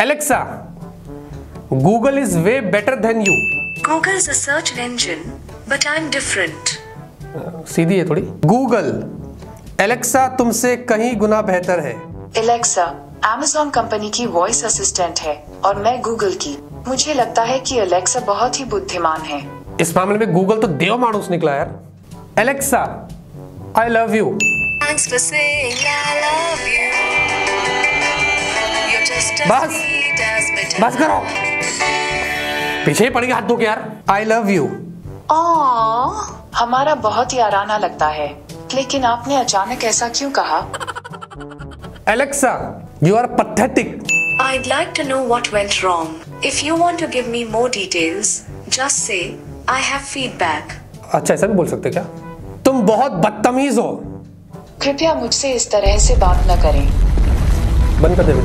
Alexa Google is way better than you Google's a search engine, but I'm different. सीधी है थोड़ी। Google Alexa तुमसे कहीं गुना बेहतर है। एलेक्सा Amazon कंपनी की वॉइस असिस्टेंट है और मैं गूगल की। मुझे लगता है कि एलेक्सा बहुत ही बुद्धिमान है। इस मामले में गूगल तो देव मानूस निकला यार। Alexa I love you Thanks for saying I love you. बस। बस करो। पीछे ही पड़ गया हाथ धो के यार। आई लव यू हमारा बहुत याराना लगता है। लेकिन आपने अचानक ऐसा क्यों कहा? Alexa you are pathetic I'd like to know what went wrong. If you want to give me more details, just say, I have feedback. अच्छा ऐसा भी बोल सकते क्या? तुम बहुत बदतमीज हो। कृपया मुझसे इस तरह से बात न करें। बंद कर दे।